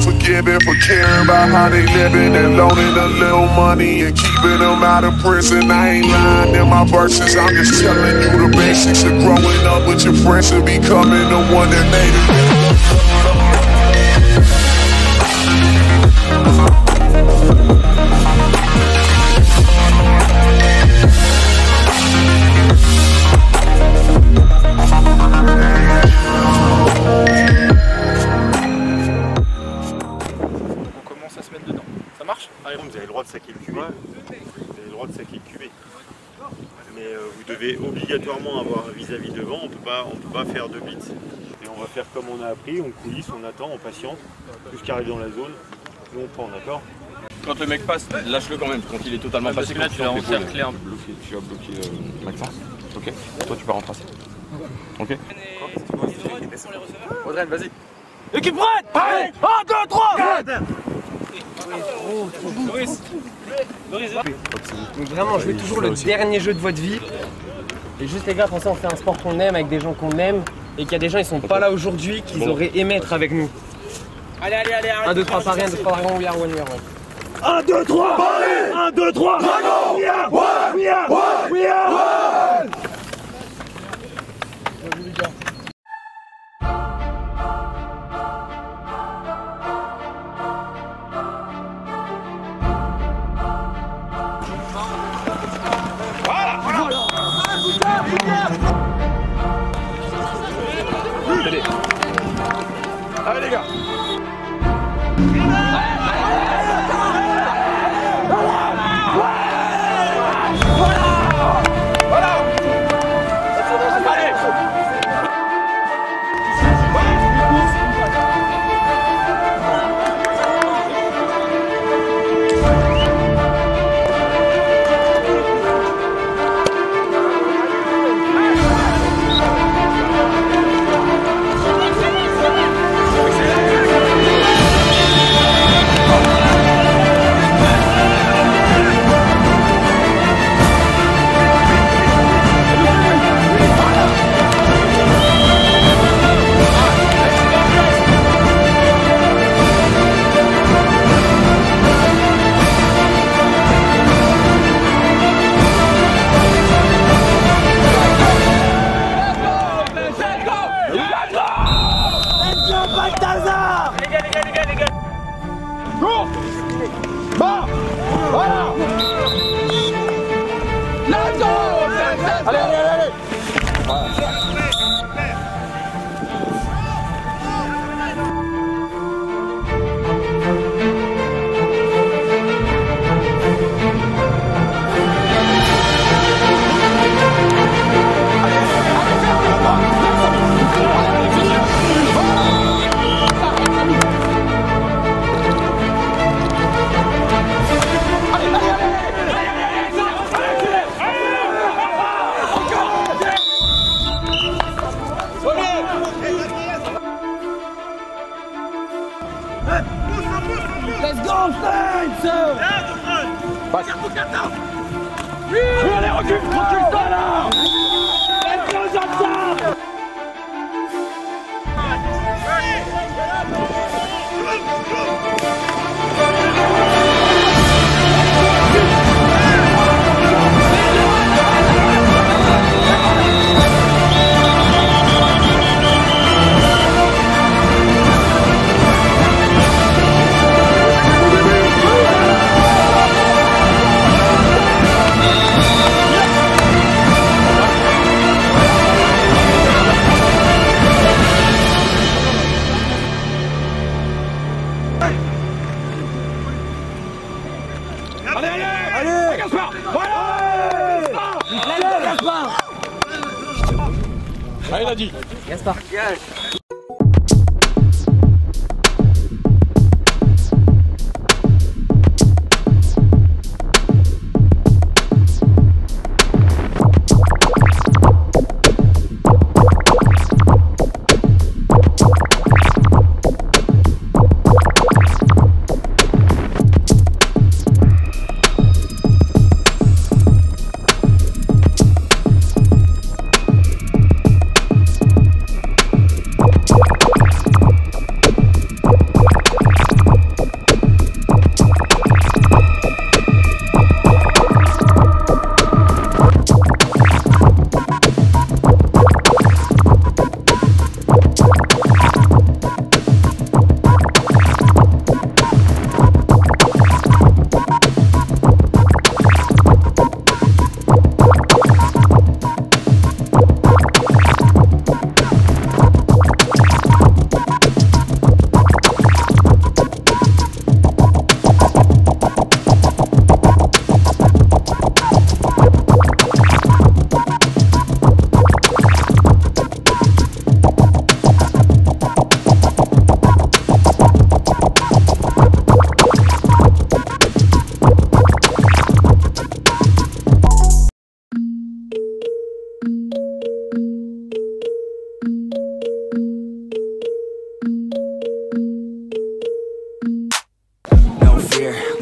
Forgiven for caring about how they living and loaning a little money and keeping them out of prison. I ain't lying in my verses, I'm just telling you the basics of growing up with your friends and becoming the one that made it. Vous avez le droit de saquer le cubé. Vous avez le droit de saquer le cubé. Mais euh, vous devez obligatoirement avoir vis-à-vis devant, on ne peut pas faire de bits. Et on va faire comme on a appris, on coulisse, on attend, on patiente, jusqu'à arriver dans la zone, nous on prend, d'accord Quand le mec passe, lâche-le quand même, quand il est totalement ah, passé. Là, tu vas encercler un bloqué, tu vas bloquer euh, Maxence. Ok. Toi tu pars en tracé. Ok. Audrey, vas-y. Équipe prête Allez 1, 2, 3 donc vraiment, jouez toujours le dernier jeu de votre vie. Et juste les gars, pensez on fait un sport qu'on aime avec des gens qu'on aime. Et qu'il y a des gens ils sont pas là aujourd'hui qu'ils auraient aimé être avec nous. Allez, allez, allez, 1, 2, 3, Paris, 1, 2, 3, Dragon, we are one, we are one. 1, 2, 3 Paris! 1, 2, 3 Dragon We are one We are one We are one Allez les gars Passe. Regarde, Allez, recule, recule-toi là Gaspard.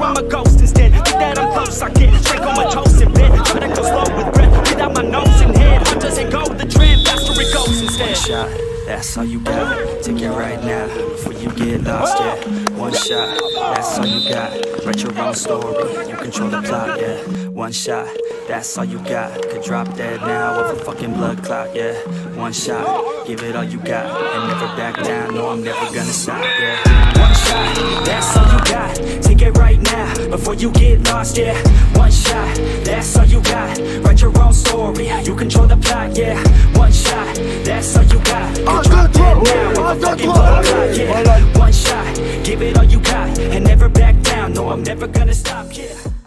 I'm a ghost instead. Think that I'm close, I get straight on my toes in bed. Try to go slow with breath. Get out my nose and head. How does it go? The trend faster it goes instead. One shot, that's all you got. Take it right now before you get lost. Yeah, one shot, that's all you got. Write your own story. You control the plot. Yeah, one shot. That's all you got. Could drop dead now of a fucking blood clot. Yeah, one shot. Give it all you got and never back down. No, I'm never gonna stop. Yeah, one shot. That's all you got. Take it right now before you get lost. Yeah, one shot. That's all you got. Write your own story. You control the plot. Yeah, one shot. That's all you got. Could drop dead now of a fucking blood clot. Yeah, one shot. Give it all you got and never back down. No, I'm never gonna stop. Yeah.